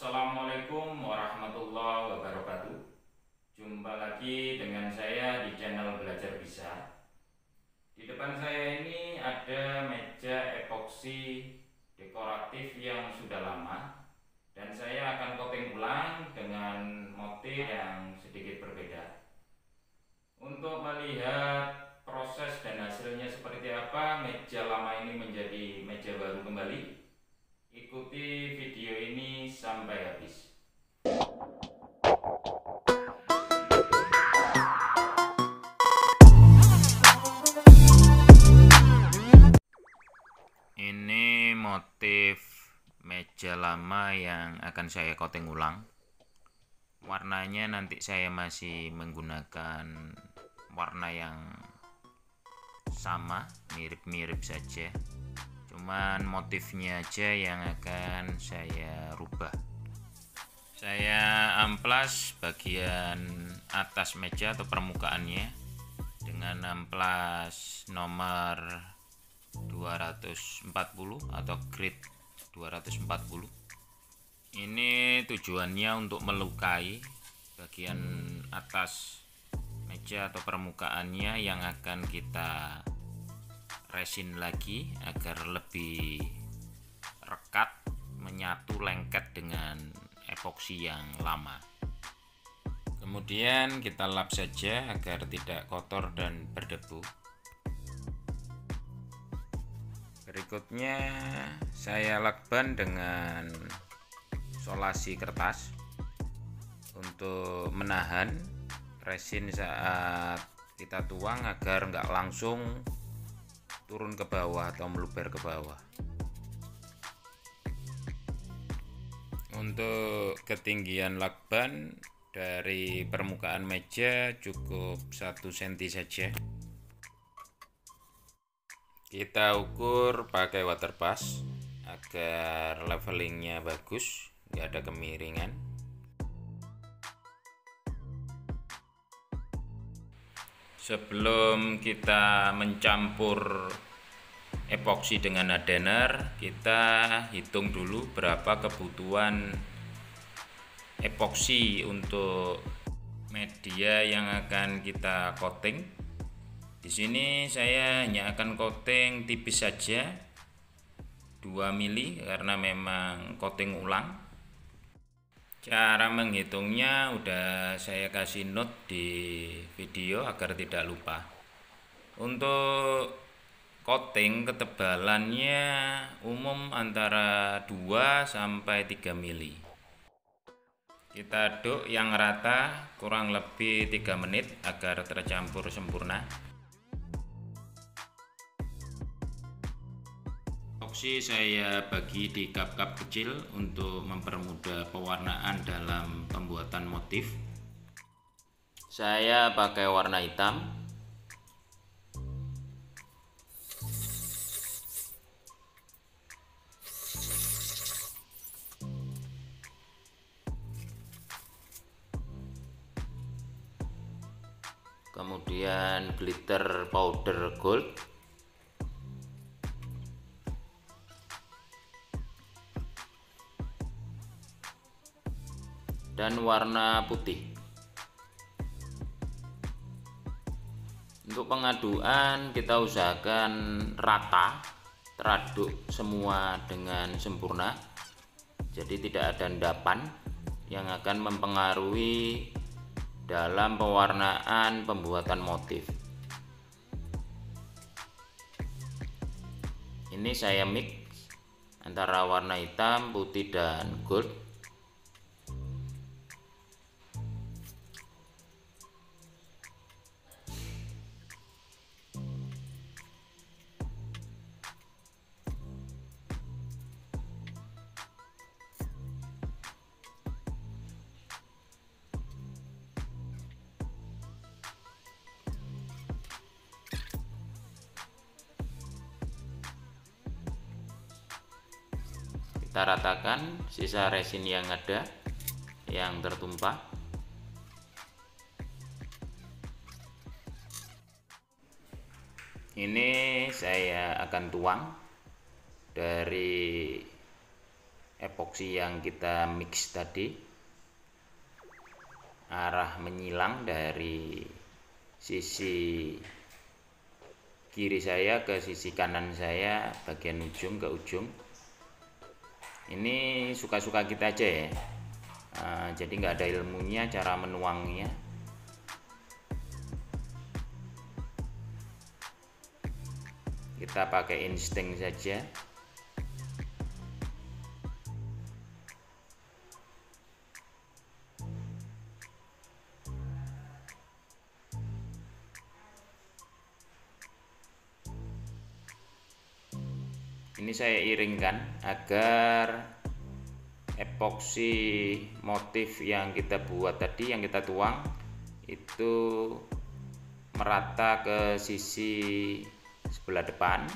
Assalamualaikum warahmatullahi wabarakatuh. Jumpa lagi dengan saya di channel Belajar Bisa. Di depan saya ini ada meja epoksi dekoratif yang sudah lama dan saya akan coating ulang dengan motif yang lama yang akan saya coating ulang. Warnanya nanti saya masih menggunakan warna yang sama, mirip-mirip saja. Cuman motifnya aja yang akan saya rubah. Saya amplas bagian atas meja atau permukaannya dengan amplas nomor 240 atau grid 240 ini tujuannya untuk melukai bagian atas meja atau permukaannya yang akan kita resin lagi agar lebih rekat menyatu lengket dengan epoksi yang lama. Kemudian kita lap saja agar tidak kotor dan berdebu berikutnya saya lakban dengan solasi kertas untuk menahan resin saat kita tuang agar nggak langsung turun ke bawah atau meluber ke bawah. Untuk ketinggian lakban dari permukaan meja cukup 1 cm saja kita ukur pakai water pass agar levelingnya bagus nggak ada kemiringan. Sebelum kita mencampur epoksi dengan adener kita hitung dulu berapa kebutuhan epoksi untuk media yang akan kita coating di sini saya hanya akan coating tipis saja 2 mili karena memang coating ulang. Cara menghitungnya udah saya kasih note di video agar tidak lupa. Untuk coating ketebalannya umum antara 2 sampai 3 mili. Kita aduk yang rata kurang lebih 3 menit agar tercampur sempurna epoksi saya bagi di cup-cup kecil untuk mempermudah pewarnaan dalam pembuatan motif. Saya pakai warna hitam. Kemudian glitter powder gold dan warna putih. Untuk pengaduan kita usahakan rata teraduk semua dengan sempurna. Jadi tidak ada endapan yang akan mempengaruhi dalam pewarnaan pembuatan motif. Ini saya mix antara warna hitam, putih, dan gold kita ratakan sisa resin yang ada yang tertumpah. Ini saya akan tuang dari epoksi yang kita mix tadi. Arah menyilang dari sisi kiri saya ke sisi kanan saya bagian ujung ke ujung ini suka-suka kita aja ya. Uh, jadi nggak ada ilmunya cara menuangnya. Kita pakai insting saja ini saya iringkan agar epoksi motif yang kita buat tadi yang kita tuang itu merata ke sisi sebelah depan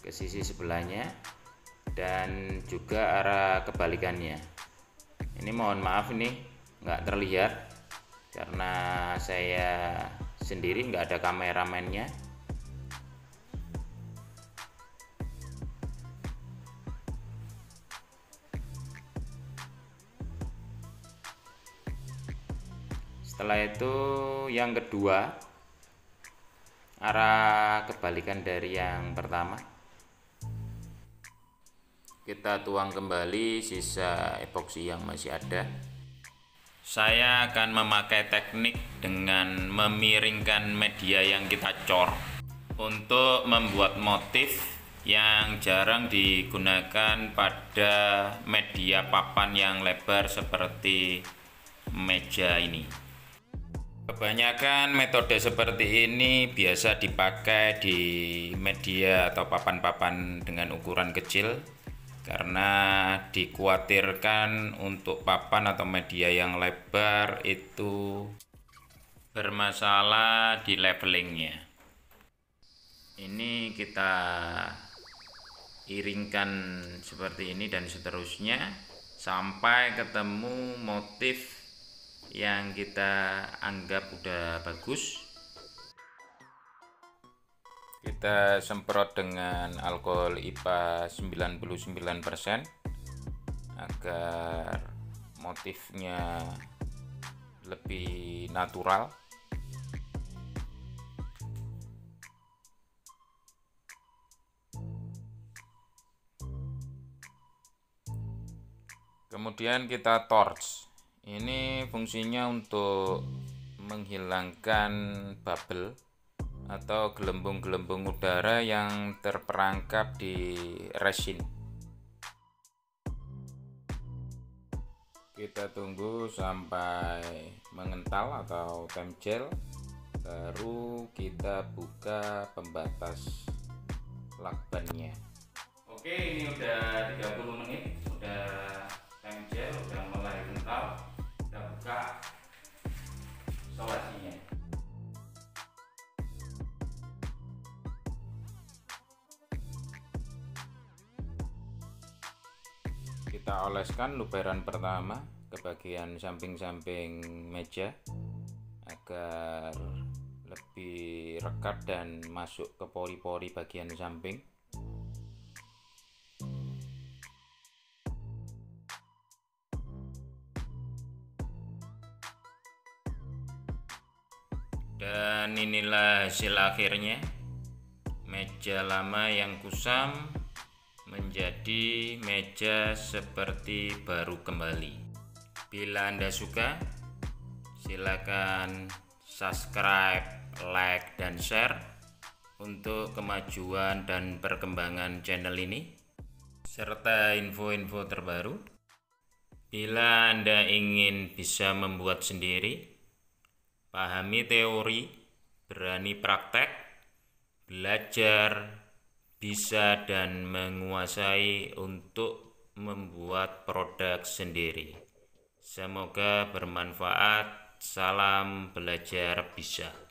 ke sisi sebelahnya dan juga arah kebalikannya. Ini mohon maaf ini nggak terlihat karena saya sendiri nggak ada kameramennya setelah itu yang kedua arah kebalikan dari yang pertama. Kita tuang kembali sisa epoksi yang masih ada. Saya akan memakai teknik dengan memiringkan media yang kita cor. Untuk membuat motif yang jarang digunakan pada media papan yang lebar seperti meja ini Kebanyakan metode seperti ini biasa dipakai di media atau papan-papan dengan ukuran kecil karena dikhawatirkan untuk papan atau media yang lebar itu bermasalah di levelingnya. Ini kita iringkan seperti ini dan seterusnya sampai ketemu motif yang kita anggap udah bagus. Kita semprot dengan alkohol IPA 99% agar motifnya lebih natural. Kemudian kita torch ini fungsinya untuk menghilangkan bubble atau gelembung-gelembung udara yang terperangkap di resin. Kita tunggu sampai mengental atau temcel baru kita buka pembatas lakbannya. Oke ini udah 30 menit kita oleskan luberan pertama ke bagian samping-samping meja agar lebih rekat dan masuk ke pori-pori bagian samping. Dan inilah hasil akhirnya meja lama yang kusam menjadi meja seperti baru kembali. Bila anda suka silakan subscribe like dan share untuk kemajuan dan perkembangan channel ini serta info-info terbaru. Bila anda ingin bisa membuat sendiri pahami teori, berani praktek, belajar, bisa dan menguasai untuk membuat produk sendiri. Semoga bermanfaat. Salam belajar bisa.